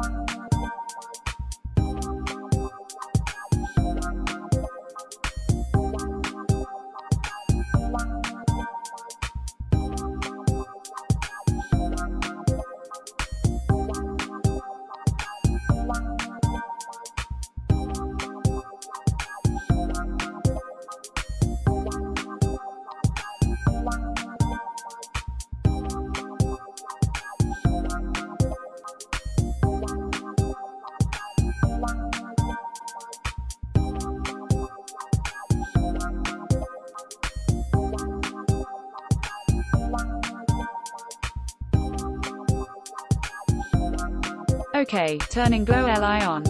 Thank you. OK, turning glow LI on.